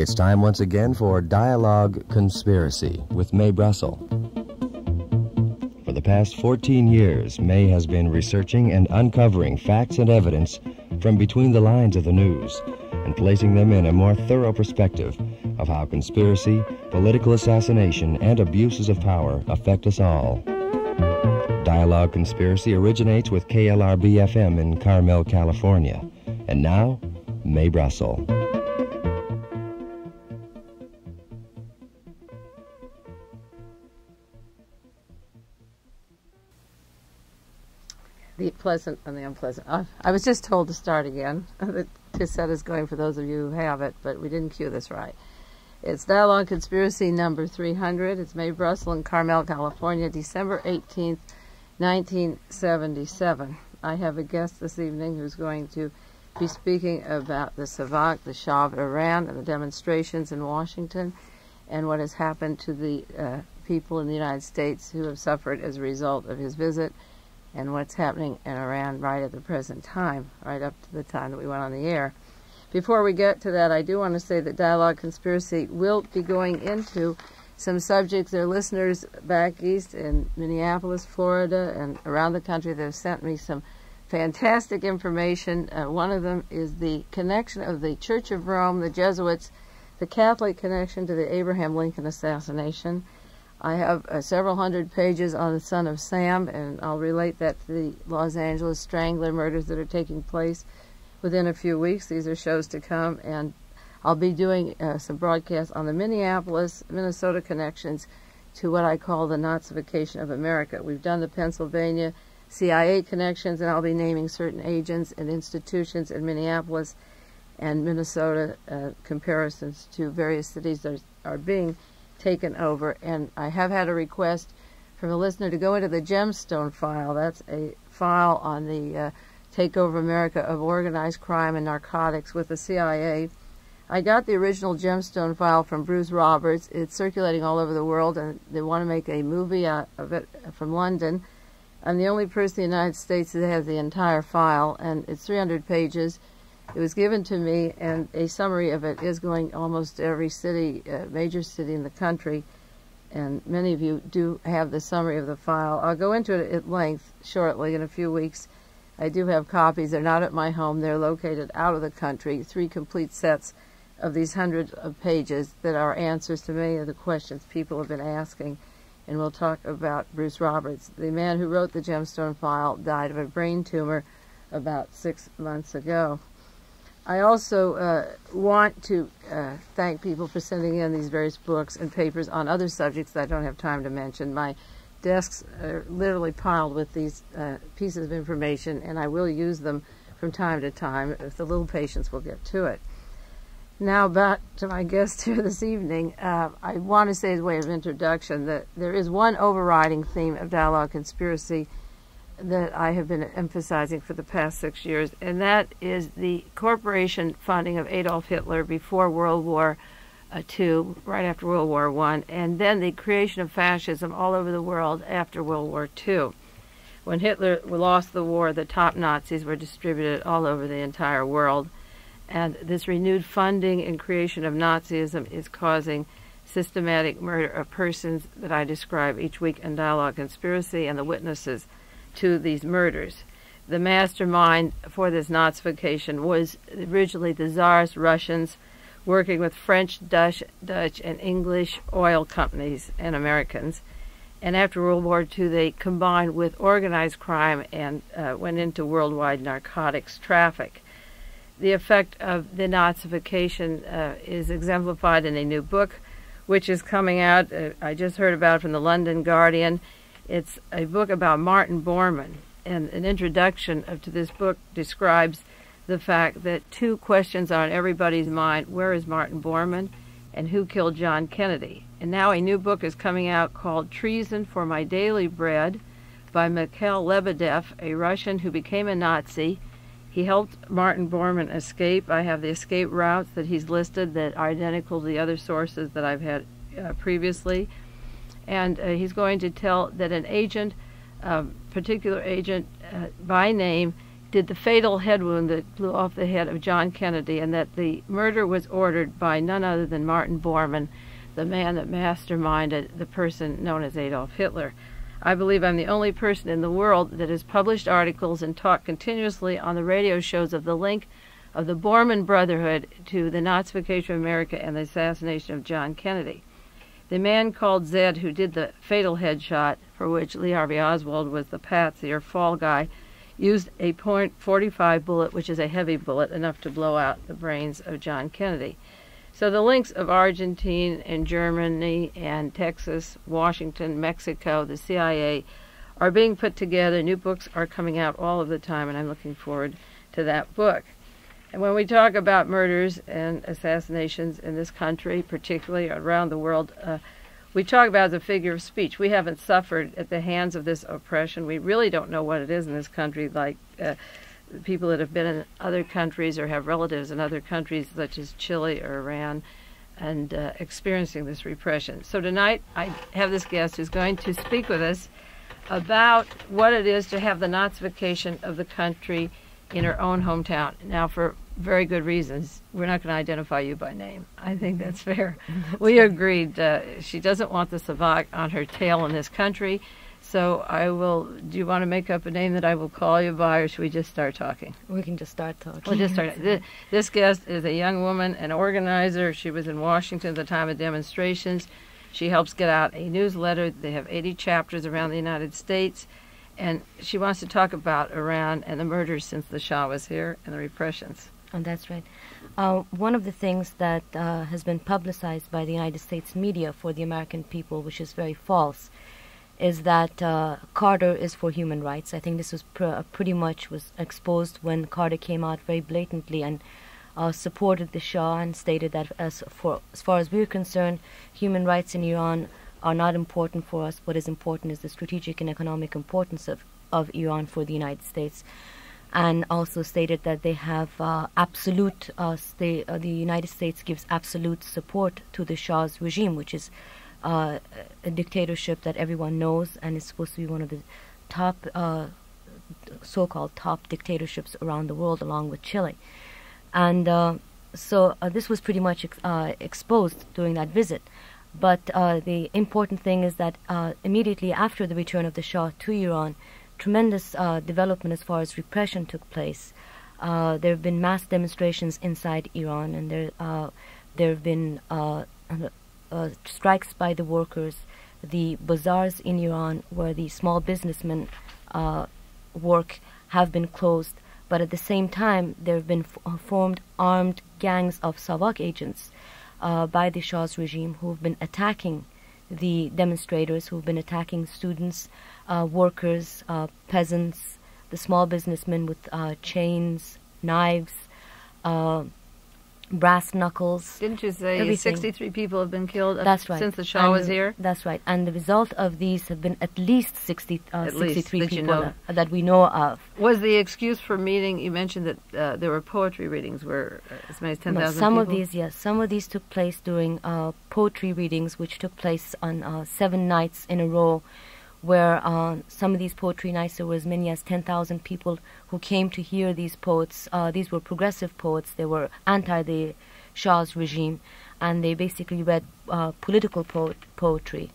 It's time once again for Dialogue Conspiracy with Mae Brussell. For the past 14 years, Mae has been researching and uncovering facts and evidence from between the lines of the news and placing them in a more thorough perspective of how conspiracy, political assassination, and abuses of power affect us all. Dialogue Conspiracy originates with KLRB FM in Carmel, California. And now, Mae Brussell. Pleasant and the unpleasant. I, I was just told to start again. the cassette is going for those of you who have it, but we didn't cue this right. It's Dialogue Conspiracy number 300. It's Mae Brussell in Carmel, California, December 18th, 1977. I have a guest this evening who's going to be speaking about the Savak, the Shah of Iran, and the demonstrations in Washington, and what has happened to the uh, people in the United States who have suffered as a result of his visit and what's happening in Iran right at the present time, right up to the time that we went on the air. Before we get to that, I do want to say that Dialogue Conspiracy will be going into some subjects. There are listeners back east in Minneapolis, Florida, and around the country they've sent me some fantastic information. Uh, one of them is the connection of the Church of Rome, the Jesuits, the Catholic connection to the Abraham Lincoln assassination I have uh, several hundred pages on the son of Sam, and I'll relate that to the Los Angeles Strangler murders that are taking place within a few weeks. These are shows to come, and I'll be doing uh, some broadcasts on the Minneapolis, Minnesota connections to what I call the Nazification of America. We've done the Pennsylvania CIA connections, and I'll be naming certain agents and institutions in Minneapolis and Minnesota, uh, comparisons to various cities that are being taken over. And I have had a request from a listener to go into the Gemstone file. That's a file on the uh, takeover America of organized crime and narcotics with the CIA. I got the original Gemstone file from Bruce Roberts. It's circulating all over the world, and they want to make a movie out of it from London. I'm the only person in the United States that has the entire file, and it's 300 pages. It was given to me, and a summary of it is going almost every city, uh, major city in the country, and many of you do have the summary of the file. I'll go into it at length shortly in a few weeks. I do have copies. They're not at my home. They're located out of the country. Three complete sets of these hundreds of pages that are answers to many of the questions people have been asking. And we'll talk about Bruce Roberts. The man who wrote the Gemstone file died of a brain tumor about six months ago. I also uh, want to uh, thank people for sending in these various books and papers on other subjects that I don't have time to mention. My desks are literally piled with these uh, pieces of information, and I will use them from time to time if the little patience will get to it. Now, back to my guest here this evening. Uh, I want to say, as a way of introduction, that there is one overriding theme of dialogue conspiracy that I have been emphasizing for the past six years, and that is the corporation funding of Adolf Hitler before World War uh, II, right after World War I, and then the creation of fascism all over the world after World War II. When Hitler lost the war, the top Nazis were distributed all over the entire world, and this renewed funding and creation of Nazism is causing systematic murder of persons that I describe each week in Dialogue Conspiracy and the witnesses to these murders. The mastermind for this Nazification was originally the Tsarist Russians working with French, Dutch, Dutch, and English oil companies and Americans. And after World War II, they combined with organized crime and uh, went into worldwide narcotics traffic. The effect of the Nazification uh, is exemplified in a new book, which is coming out. Uh, I just heard about from the London Guardian. It's a book about Martin Bormann, and an introduction to this book describes the fact that two questions are on everybody's mind where is Martin Bormann and who killed John Kennedy? And now a new book is coming out called Treason for My Daily Bread by Mikhail Lebedev, a Russian who became a Nazi. He helped Martin Bormann escape. I have the escape routes that he's listed that are identical to the other sources that I've had uh, previously and uh, he's going to tell that an agent, a um, particular agent uh, by name, did the fatal head wound that blew off the head of John Kennedy, and that the murder was ordered by none other than Martin Bormann, the man that masterminded the person known as Adolf Hitler. I believe I'm the only person in the world that has published articles and talked continuously on the radio shows of the link of the Bormann Brotherhood to the Nazification of America and the assassination of John Kennedy. The man called Zed, who did the fatal headshot, for which Lee Harvey Oswald was the patsy or fall guy, used a .45 bullet, which is a heavy bullet, enough to blow out the brains of John Kennedy. So the links of Argentina and Germany and Texas, Washington, Mexico, the CIA are being put together. New books are coming out all of the time, and I'm looking forward to that book. And when we talk about murders and assassinations in this country, particularly around the world, uh, we talk about a figure of speech. We haven't suffered at the hands of this oppression. We really don't know what it is in this country, like uh, people that have been in other countries or have relatives in other countries, such as Chile or Iran, and uh, experiencing this repression. So tonight, I have this guest who's going to speak with us about what it is to have the Nazification of the country in her own hometown. Now, for very good reasons. We're not going to identify you by name. I think mm-hmm. that's fair. That's we agreed. Uh, she doesn't want the Savak on her tail in this country. So I will. Do you want to make up a name that I will call you by, or should we just start talking? We can just start talking. We'll just start. this, this guest is a young woman, an organizer. She was in Washington at the time of demonstrations. She helps get out a newsletter. They have 80 chapters around the United States and she wants to talk about Iran and the murders since the Shah was here and the repressions. Oh, that's right. Uh, one of the things that uh, has been publicized by the United States media for the American people, which is very false, is that uh, Carter is for human rights. I think this was pr- uh, pretty much was exposed when Carter came out very blatantly and uh, supported the Shah and stated that as for as far as we're concerned, human rights in Iran are not important for us. What is important is the strategic and economic importance of, of Iran for the United States and also stated that they have uh, absolute, uh, uh, the United States gives absolute support to the Shah's regime, which is uh, a dictatorship that everyone knows and is supposed to be one of the top, uh, so-called top dictatorships around the world, along with Chile. And uh, so this was pretty much ex- exposed during that visit. But the important thing is that immediately after the return of the Shah to Iran, tremendous uh, development as far as repression took place. Uh, there have been mass demonstrations inside Iran, and there uh, there have been uh, uh, strikes by the workers. The bazaars in Iran, where the small businessmen uh, work, have been closed. But at the same time, there have been formed armed gangs of Savak agents by the Shah's regime who have been attacking the demonstrators, who have been attacking students, uh, workers, uh, peasants, the small businessmen with uh, chains, knives, uh, brass knuckles. Didn't you say everything. 63 people have been killed that's right. since the Shah and was here? That's right. And the result of these have been at least 60, uh, at 63 least, people you know. that, that, we know of. Was the excuse for meeting, you mentioned that uh, there were poetry readings where as many as 10,000 no, Some people? of these, yes. Some of these took place during poetry readings, which took place on seven nights in a row where uh, some of these poetry nights there were as many as 10,000 people who came to hear these poets. Uh, these were progressive poets. They were anti the Shah's regime, and they basically read uh, political po- poetry.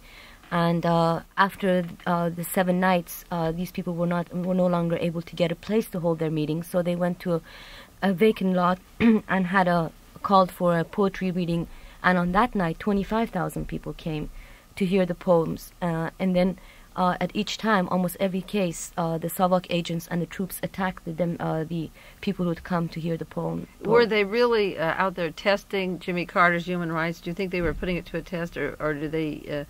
And uh, after uh, the seven nights, uh, these people were not were no longer able to get a place to hold their meetings, so they went to a, a vacant lot and had a called for a poetry reading. And on that night, 25,000 people came to hear the poems, and then uh, at each time, almost every case, uh, the Savak agents and the troops attacked the, them, uh, the people who would come to hear the poem. Were they really uh, out there testing Jimmy Carter's human rights? Do you think they were putting it to a test, or, or do they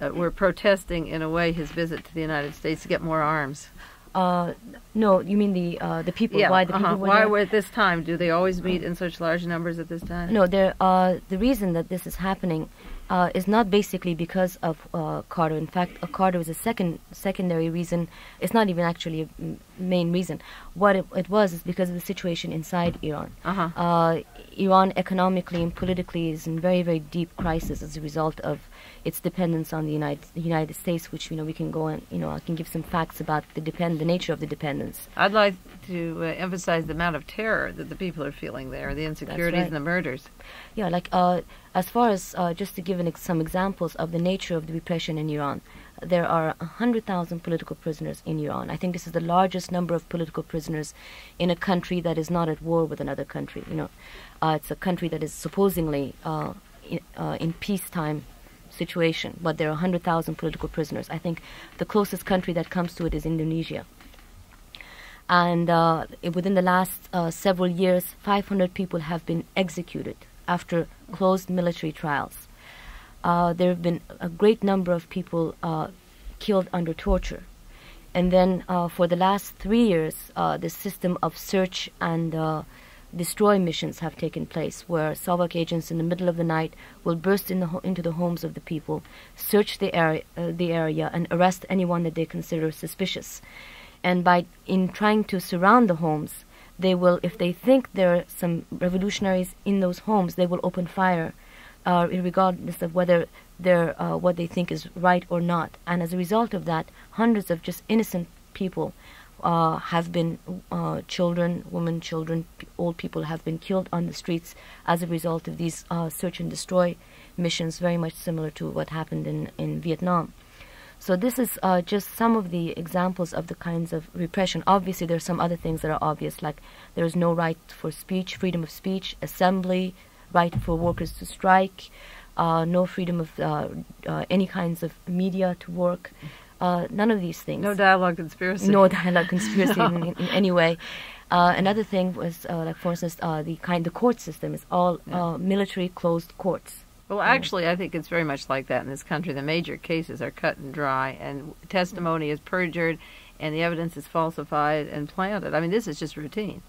uh, uh, were protesting in a way his visit to the United States to get more arms? no, you mean the the people? Yeah, why the uh-huh. people? Why there? were at this time? Do they always meet in such large numbers at this time? No, the reason that this is happening uh, is not basically because of uh, Carter. In fact, uh, Carter was a second secondary reason. It's not even actually a m- main reason. What it, it, was is because of the situation inside Iran. Uh-huh. Uh, Iran economically and politically is in very very deep crisis as a result of its dependence on the United the United States, which you know we can go and you know I can give some facts about the depend the nature of the dependence. I'd like to uh, emphasize the amount of terror that the people are feeling there, the insecurities right. and the murders. Yeah, like uh, as far as uh, just to give an ex- some examples of the nature of the repression in Iran, there are 100,000 political prisoners in Iran. I think this is the largest number of political prisoners in a country that is not at war with another country. You know, uh, it's a country that is supposedly uh, in, uh, in peacetime situation, but there are 100,000 political prisoners. I think the closest country that comes to it is Indonesia. And uh, within the last uh, several years, 500 people have been executed after closed military trials. Uh, there have been a great number of people uh, killed under torture. And then uh, for the last three years, uh, the system of search and destroy missions have taken place, where Savak agents in the middle of the night will burst in the into the homes of the people, search the area, uh, the area, and arrest anyone that they consider suspicious. And by in trying to surround the homes, they will, if they think there are some revolutionaries in those homes, they will open fire, uh, regardless of whether they're uh, what they think is right or not. And as a result of that, hundreds of just innocent people uh, have been uh, children, women, children, old people have been killed on the streets as a result of these uh, search and destroy missions, very much similar to what happened in, in Vietnam. So this is uh, just some of the examples of the kinds of repression. Obviously, there are some other things that are obvious, like there is no right for speech, freedom of speech, assembly, right for workers to strike, uh, no freedom of uh, any kinds of media to work. Uh, none of these things. No dialogue conspiracy. No dialogue conspiracy no. in, in, any way. Uh, another thing was, uh, like for instance, uh, the kind the court system is all Yeah. uh, military closed courts. Well, actually, I think it's very much like that in this country. The major cases are cut and dry, and testimony is perjured, and the evidence is falsified and planted. I mean, this is just routine.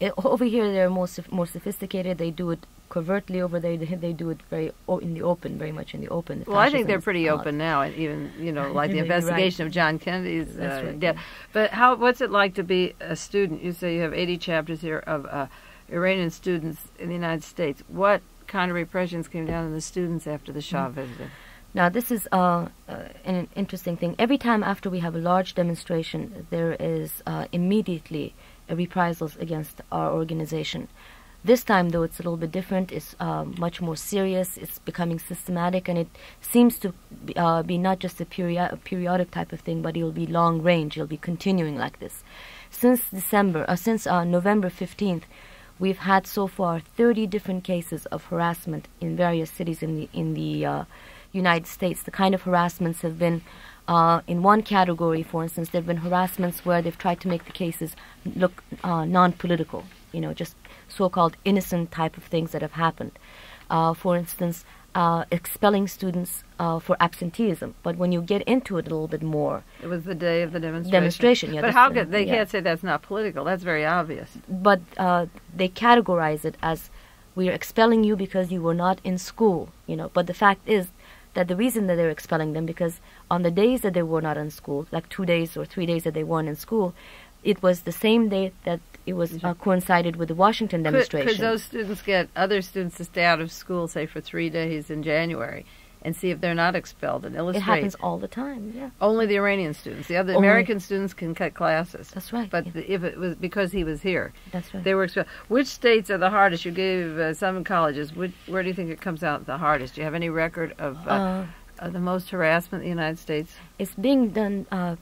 It, over here, they're more more sophisticated. They do it covertly. Over there, they, they do it very in the open, very much in the open. The Well, I think they're pretty open now, and even you know, like the You're right. investigation of John Kennedy's uh, right, death. But how? What's it like to be a student? You say you have 80 chapters here of uh, Iranian students in the United States. What kind of repressions came down on the students after the Shah Mm. visited? Now, this is uh, uh, an interesting thing. Every time after we have a large demonstration, there is uh, immediately reprisals against our organization. This time, though, it's a little bit different. It's uh, much more serious. It's becoming systematic, and it seems to be, uh, be not just a, a periodic type of thing, but it'll be long range. It'll be continuing like this. Since December, uh, since November 15th, we've had so far 30 different cases of harassment in various cities in the in the United States. The kind of harassments have been, uh, in one category, for instance, there have been harassments where they've tried to make the cases look uh, non-political, you know, just so-called innocent type of things that have happened. Uh, for instance, uh, expelling students uh, for absenteeism. But when you get into it a little bit more, It was the day of the demonstration. Demonstration, yeah, But how could they yeah. can't say that's not political? That's very obvious. but uh, they categorize it as we are expelling you because you were not in school, you know. But the fact is that the reason that they're expelling them because on the days that they were not in school, like two days or three days that they weren't in school, it was the same day that it was uh, coincided with the Washington Could, demonstration. could those students get other students to stay out of school, say for three days in January, and see if they're not expelled and it happens all the time. Yeah, Only the Iranian students. The other Only- American students can cut classes. that's right. But yeah, the, if it was because he was here, that's right. they were expelled. Which states are the hardest? You gave uh, some colleges. Which, where do you think it comes out the hardest? Do you have any record of uh, Uh, the most harassment in the United States? it's being done uh,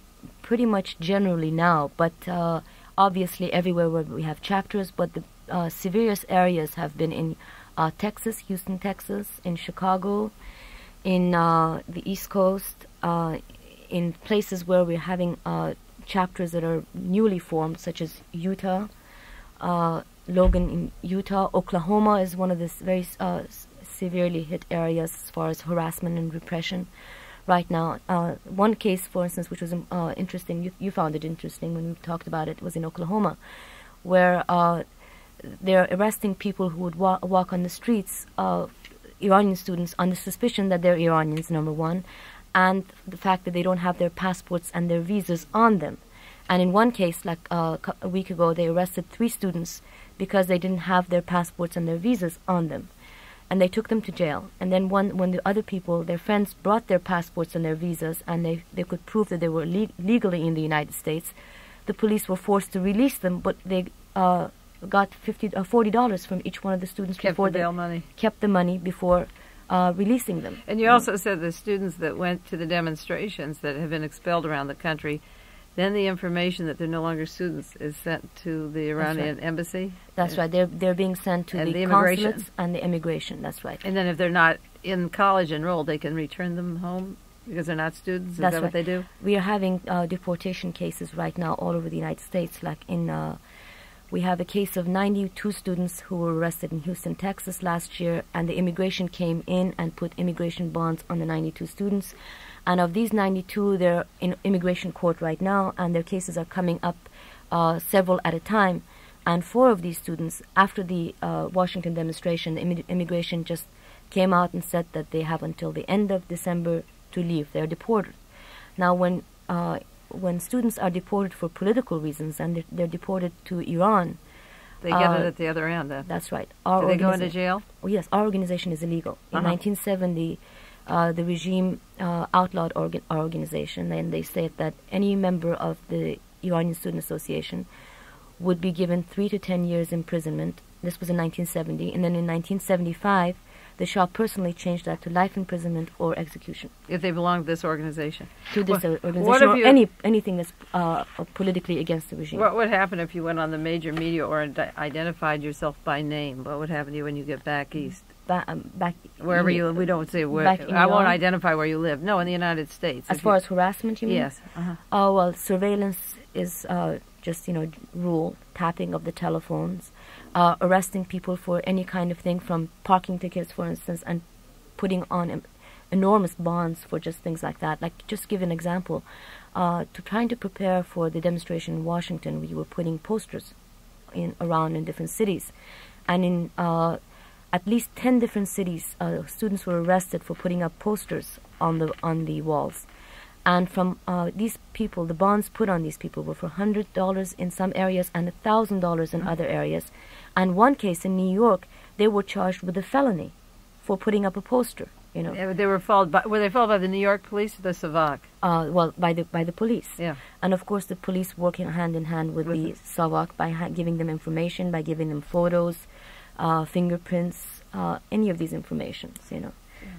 pretty much generally now, but uh, obviously everywhere where we have chapters. But the uh, severest areas have been in uh, Texas, Houston, Texas, in Chicago, in uh, the East Coast, uh, in places where we're having uh, chapters that are newly formed, such as Utah, uh, Logan in Utah, Oklahoma is one of the very uh, severely hit areas as far as harassment and repression right now. Uh, one case, for instance, which was um, interesting, you, you found it interesting when we talked about it, was in Oklahoma, where they're arresting people who would wa- walk on the streets Iranian students on the suspicion that they're Iranians, number one, and the fact that they don't have their passports and their visas on them. And in one case, like uh, a week ago, they arrested three students because they didn't have their passports and their visas on them. And they took them to jail. And then one, when the other people, their friends, brought their passports and their visas and they, they could prove that they were le- legally in the United States, the police were forced to release them, but they uh, got 50 uh, $40 from each one of the students kept before the they bail money. kept the money before uh, releasing them. And you also said the students that went to the demonstrations that have been expelled around the country, then the information that they're no longer students is sent to the Iranian embassy. That's right. They're they're being sent to the, the consulates and the immigration. That's right. And then if they're not in college enrolled, they can return them home because they're not students. Is That's that right. what they do? We are having uh, deportation cases right now all over the United States. Like in, uh, we have a case of 92 students who were arrested in Houston, Texas last year, and the immigration came in and put immigration bonds on the 92 students. And of these 92, they're in immigration court right now, and their cases are coming up uh, several at a time. And four of these students, after the uh, Washington demonstration, immigration just came out and said that they have until the end of December to leave. They're deported. Now, when uh, when students are deported for political reasons and they're, they're deported to Iran, They get it Uh, at the other end. Then. that's right. Our Do they go into jail? Oh, yes, our organization is illegal. In Uh-huh. 1970, uh, the regime uh, outlawed organ- our organization, and they said that any member of the Iranian Student Association would be given three to ten years imprisonment. This was in 1970, and then in 1975, the Shah personally change that to life imprisonment or execution If they belong to this organization. to this uh, what organization or you- any anything that's uh, politically against the regime. What would happen if you went on the major media or ide- identified yourself by name? What would happen to you when you get back east? Ba- um, back Wherever you live, we don't say where. I won't identify where you live. No, in the United States. As far you- as harassment, you mean? yes, uh-huh. Oh well, surveillance is uh, just you know rule tapping of the telephones, uh, arresting people for any kind of thing from parking tickets, for instance, and putting on enormous bonds for just things like that. Like just give an example, uh, to trying to prepare for the demonstration in Washington, we were putting posters in around in different cities, and in uh, at least ten different cities, uh, students were arrested for putting up posters on the on the walls and from uh, these people, the bonds put on these people were for hundred dollars in some areas and thousand dollars in other areas. And one case in New York, they were charged with a felony for putting up a poster. You know, Yeah, They were followed by. Were they followed by the New York police or the Savak? uh, well, by the by the police. Yeah. And of course, the police working hand in hand with, With the SAVAK by ha- giving them information, by giving them photos, uh, fingerprints, uh, any of these informations. You know,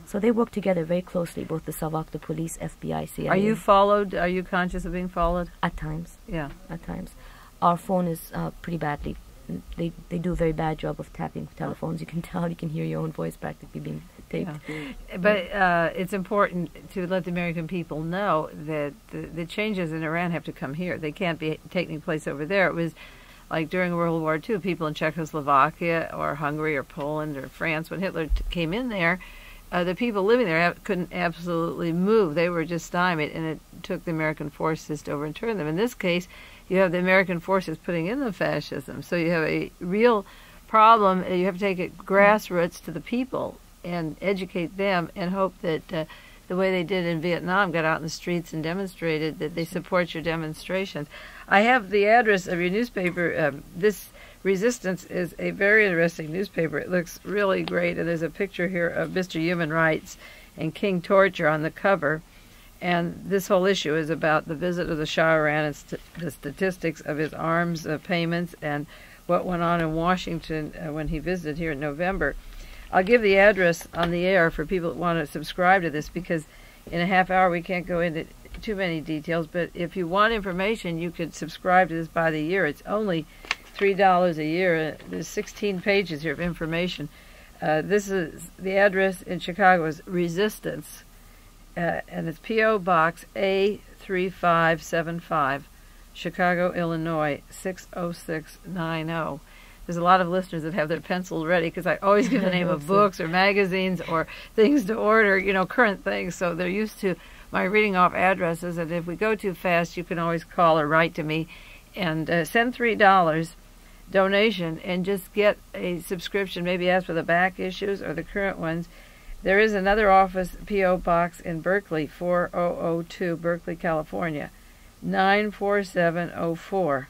so they work together very closely, both the SAVAK, the police, FBI, CIA. Are you followed? Are you conscious of being followed? at times? Yeah. at times. Our phone is uh, pretty badly. They they do a very bad job of tapping telephones. You can tell. You can hear your own voice practically being taped. But uh, it's important to let the American people know that the, the changes in Iran have to come here. They can't be taking place over there. It was like during World War II, people in Czechoslovakia or Hungary or Poland or France, when Hitler came in there, uh, the people living there couldn't absolutely move. They were just stymied, and it took the American forces to overturn them. In this case, you have the American forces putting in the fascism. So you have a real problem. You have to take it grassroots to the people and educate them and hope that uh, the way they did in Vietnam, got out in the streets and demonstrated that they support your demonstrations. I have the address of your newspaper. Um, this Resistance is a very interesting newspaper. It looks really great, and there's a picture here of Mr. Human Rights and King Torture on the cover. And this whole issue is about the visit of the Shah and st- the statistics of his arms uh, payments and what went on in Washington uh, when he visited here in November. I'll give the address on the air for people that want to subscribe to this because in a half hour we can't go into too many details. But if you want information, you could subscribe to this by the year. It's only three dollars a year. Uh, There's 16 pages here of information. Uh, this is the address in Chicago is Resistance, uh, and it's P.O. Box A three five seven five, Chicago, Illinois six zero six nine zero. There's a lot of listeners that have their pencils ready because I always give the name of books or magazines or things to order, you know, current things. So they're used to my reading off addresses, and if we go too fast, you can always call or write to me and uh, send three dollars donation and just get a subscription. Maybe ask for the back issues or the current ones, There is another office P.O. Box in Berkeley, 4002, Berkeley, California, 94704.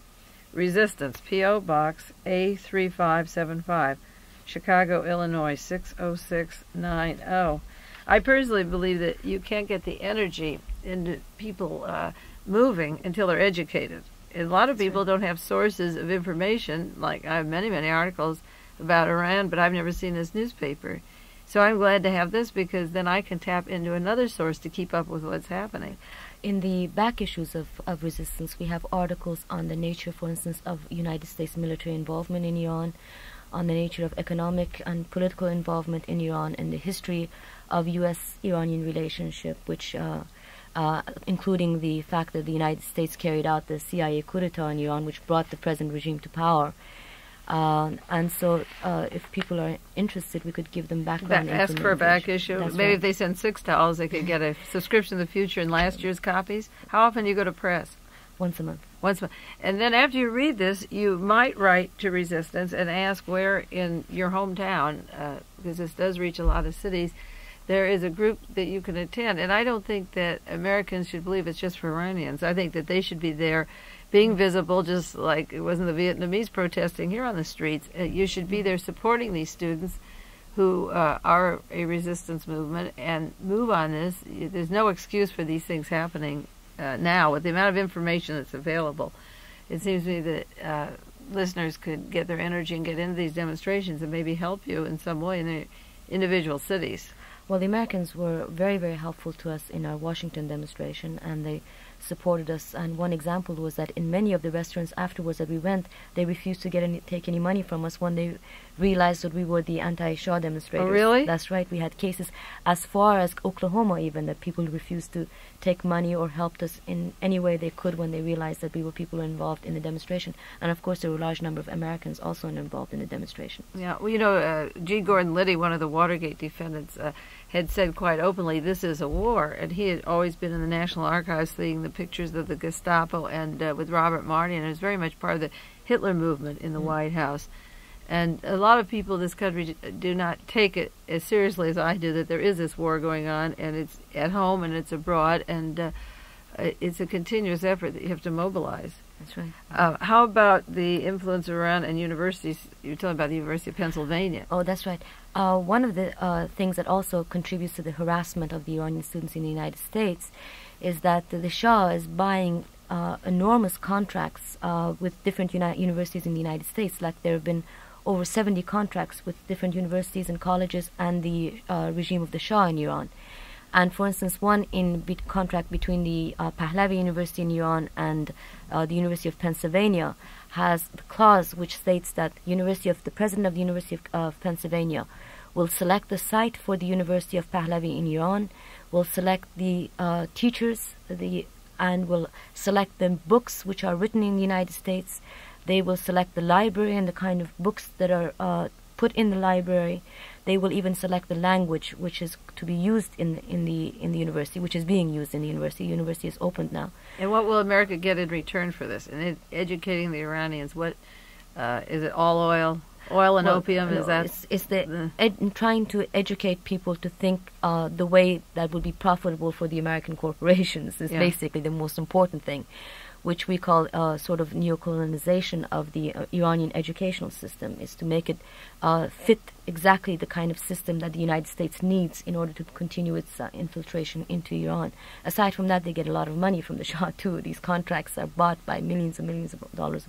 Resistance, P.O. Box A3575, Chicago, Illinois, 60690. I personally believe that you can't get the energy into people uh, moving until they're educated. And a lot of people don't have sources of information. Like I have many, many articles about Iran, but I've never seen this newspaper. So I'm glad to have this because then I can tap into another source to keep up with what's happening. In the back issues of, of Resistance, we have articles on the nature, for instance, of United States military involvement in Iran, on the nature of economic and political involvement in Iran, and the history of U.S.-Iranian relationship, which uh, uh, including the fact that the United States carried out the CIA coup d'etat in Iran, which brought the present regime to power. Uh, and so, uh, if people are interested, we could give them background Back, ask for a back issue. That's Maybe right. if they send six dollars, they could get a subscription to the future and last year's copies. How often do you go to press? Once a month. Once, a month. and then after you read this, you might write to Resistance and ask where in your hometown, uh, because this does reach a lot of cities, there is a group that you can attend. And I don't think that Americans should believe it's just for Iranians. I think that they should be there being visible, just like it wasn't the Vietnamese protesting here on the streets. Uh, you should be there supporting these students who uh, are a resistance movement and move on this. There's no excuse for these things happening uh, now with the amount of information that's available. It seems to me that uh, listeners could get their energy and get into these demonstrations and maybe help you in some way in their individual cities. Well, the Americans were very, very helpful to us in our Washington demonstration, and they supported us. And one example was that in many of the restaurants afterwards that we went, they refused to get any, take any money from us when they realized that we were the anti-Shah demonstrators. Oh, really? That's right. We had cases as far as Oklahoma, even that people refused to take money or helped us in any way they could when they realized that we were people involved in the demonstration. And of course, there were a large number of Americans also involved in the demonstration. Yeah, well, you know, uh, G. Gordon Liddy, one of the Watergate defendants, uh, had said quite openly, "This is a war," and he had always been in the National Archives seeing the pictures of the Gestapo and uh, with Robert Marty, and it was very much part of the Hitler movement in the Mm. White House. And a lot of people in this country do not take it as seriously as I do that there is this war going on, and it's at home and it's abroad, and uh, it's a continuous effort that you have to mobilize. That's right. Uh, how about the influence around and universities? You're talking about the University of Pennsylvania. Oh, that's right. Uh, one of the uh, things that also contributes to the harassment of the Iranian students in the United States is that the, the Shah is buying uh, enormous contracts uh, with different uni- universities in the United States. Like there have been over 70 contracts with different universities and colleges and the uh, regime of the Shah in Iran. And for instance, one in contract between the uh, Pahlavi University in Iran and uh, the University of Pennsylvania has the clause which states that University of the President of the University of, of Pennsylvania will select the site for the University of Pahlavi in Iran, will select the uh, teachers, the and will select the books which are written in the United States. They will select the library and the kind of books that are uh, put in the library. They will even select the language which is to be used in in the in the university, which is being used in the university. The university is opened now. And what will America get in return for this? And ed- educating the Iranians, what uh, is it? All oil, oil and Well, opium? no, Is that? it's, it's the the- trying to educate people to think uh, the way that would be profitable for the American corporations is Yeah. basically the most important thing, which we call uh, sort of neocolonization of the uh, Iranian educational system, is to make it uh, fit exactly the kind of system that the United States needs in order to continue its uh, infiltration into Iran. Aside from that, they get a lot of money from the Shah too. These contracts are bought by millions and millions of dollars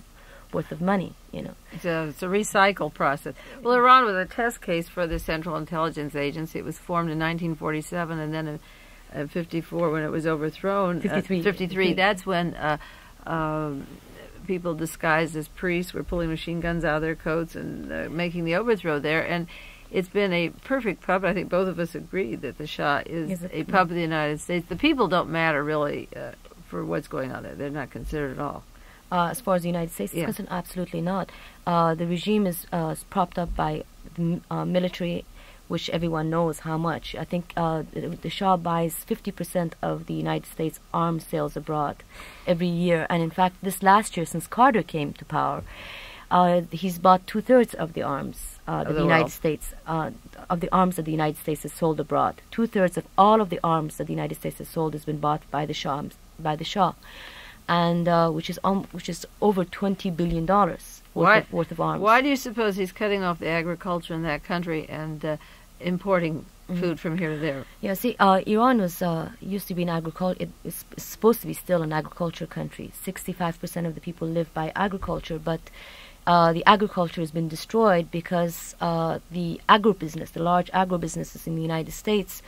worth of money, you know. It's a, it's a recycle process. Well, Iran was a test case for the Central Intelligence Agency. It was formed in 1947, and then in, in 54, when it was overthrown, 53. Uh, 53. That's when uh, um, people disguised as priests were pulling machine guns out of their coats and uh, making the overthrow there. And it's been a perfect puppet. I think both of us agree that the Shah is Is a puppet of the United States. The people don't matter really uh, for what's going on there. They're not considered at all. Uh, as far as the United States is Yeah. concerned, absolutely not. Uh, the regime is uh, propped up by the uh, military, which everyone knows how much. I think uh, the, Shah buys 50% of the United States arms sales abroad every year. And in fact, this last year, since Carter came to power, uh, he's bought two thirds of the arms uh, that Of the, the United. States uh, of the arms that the United States has sold abroad. Two thirds of all of the arms that the United States has sold has been bought by the Shah, by the Shah, and uh, which is um, which is over twenty billion dollars worth, worth of arms. Why do you suppose he's cutting off the agriculture in that country and uh, importing Mm-hmm. food from here to there? Yeah, see, uh, Iran was uh, used to be an agriculture. It is is supposed to be still an agriculture country. Sixty-five percent of the people live by agriculture, but uh, the agriculture has been destroyed because uh, the agribusiness, the large agribusinesses in the United States,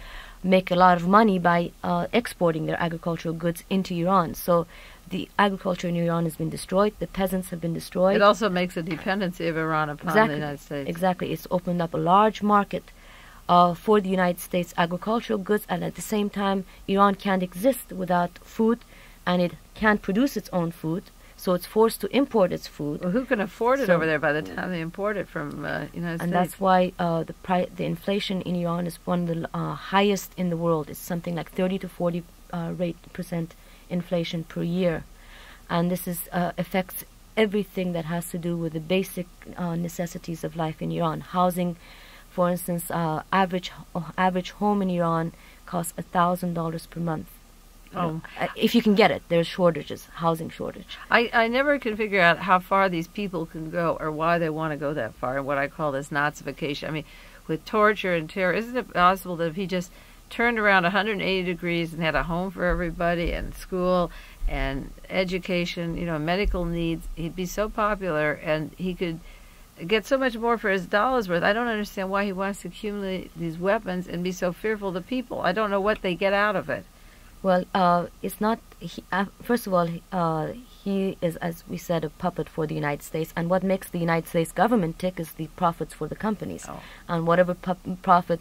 make a lot of money by uh, exporting their agricultural goods into Iran. So the agriculture in Iran has been destroyed. The peasants have been destroyed. It also makes a dependency of Iran upon Exactly. the United States. Exactly. It's opened up a large market uh, for the United States agricultural goods, and at the same time, Iran can't exist without food, and it can't produce its own food, so it's forced to import its food. Well, who can afford it So- over there by the time they import it from uh, United And States? And that's why uh, the pri- the inflation in Iran is one of the uh, highest in the world. It's something like 30 to 40 uh, rate percent inflation per year, and this is uh, affects everything that has to do with the basic uh, necessities of life in Iran. Housing, for instance, uh, average uh, average home in Iran costs a thousand dollars per month. Oh. uh, if you can get it, there's shortages, housing shortage. I, I never can figure out how far these people can go or why they want to go that far and what I call this Nazification. I mean, with torture and terror, isn't it possible that if he just turned around 180 degrees and had a home for everybody and school and education, you know, medical needs, he'd be so popular and he could get so much more for his dollar's worth. I don't understand why he wants to accumulate these weapons and be so fearful of the people. I don't know what they get out of it. Well, uh, it's not. He, uh, first of all, he- uh, he is, as we said, a puppet for the United States, and what makes the United States government tick is the profits for the companies, Oh. and whatever profit,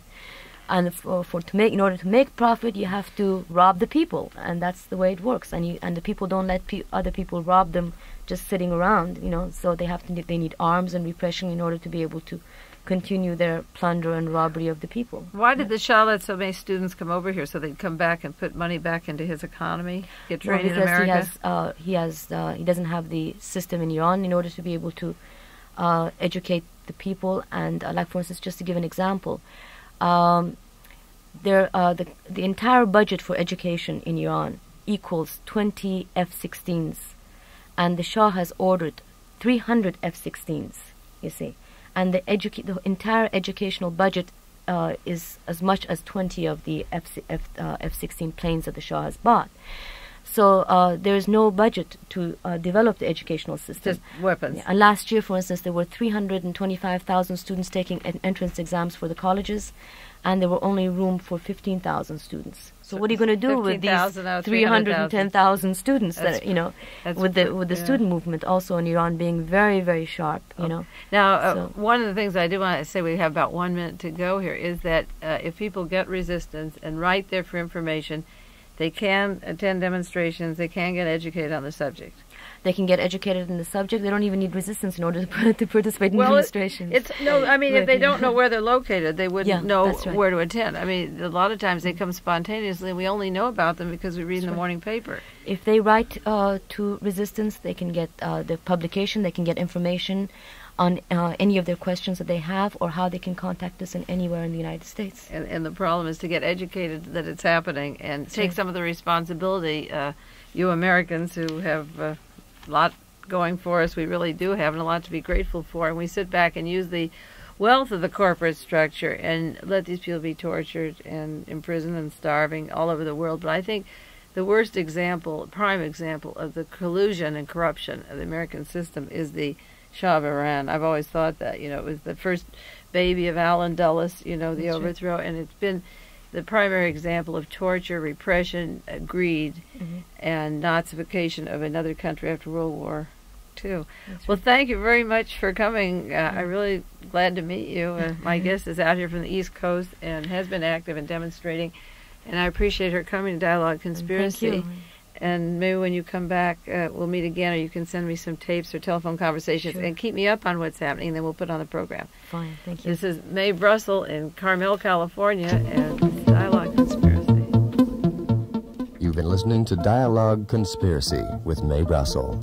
and for, for to make in order to make profit, you have to rob the people, and that's the way it works. And you and the people don't let pe- other people rob them just sitting around, you know. So they have to they need arms and repression in order to be able to continue their plunder and robbery of the people. Why did the Shah let so many students come over here so they'd come back and put money back into his economy, get Well, trained in because America? he has uh, he has uh, he doesn't have the system in Iran in order to be able to uh, educate the people. And uh, like for instance, just to give an example, um, there uh, the the entire budget for education in Iran equals 20 F-16s, and the Shah has ordered 300 F-16s. You see, and the educa- the entire educational budget uh, is as much as 20 of the F F uh, F-16 planes that the Shah has bought. So uh, there is no budget to uh, develop the educational system. Just weapons. Yeah, And last year, for instance, there were 325,000 students taking en- entrance exams for the colleges, and there were only room for 15,000 students. So, So what are you going to do with these 15,000 out of 310,000 students That's- that you know, with the with the yeah. student movement also in Iran being very very sharp, you Oh. know. Now, uh, So- one of the things I do want to say, we have about one minute to go here, is that uh, if people get resistance and write there for information, they can attend demonstrations, they can get educated on the subject. They can get educated in the subject. They don't even need resistance in order to, to participate in Well, demonstrations. It's no, I mean, if they don't know where they're located, they wouldn't Yeah, know right. where to attend. I mean, a lot of times they come spontaneously, we only know about them because we read in the right. morning paper. if they write uh, to resistance, they can get uh, the publication. They can get information on uh, any of their questions that they have, or how they can contact us in anywhere in the United States. And, and the problem is to get educated that it's happening and take right. some of the responsibility. Uh, you Americans who have a lot going for us, we really do have, and a lot to be grateful for. And we sit back and use the wealth of the corporate structure and let these people be tortured and imprisoned and starving all over the world. But I think the worst example, prime example of the collusion and corruption of the American system is the Shah of Iran. I've always thought that, you know, it was the first baby of Allen Dulles, you know, the That's right. overthrow, and it's been the primary example of torture, repression, uh, greed, Mhm. and Nazification of another country after World War II. That's Well, thank you very much for coming. Uh, I'm really glad to meet you. Uh, my guest is out here from the East Coast and has been active in demonstrating, and I appreciate her coming to Dialogue Conspiracy. Thank you. And maybe when you come back, uh, we'll meet again, or you can send me some tapes or telephone conversations, Sure. and keep me up on what's happening. And then we'll put it on the program. Fine, thank you. This is Mae Brussell in Carmel, California, and Dialogue Conspiracy. You've been listening to Dialogue Conspiracy with Mae Brussell.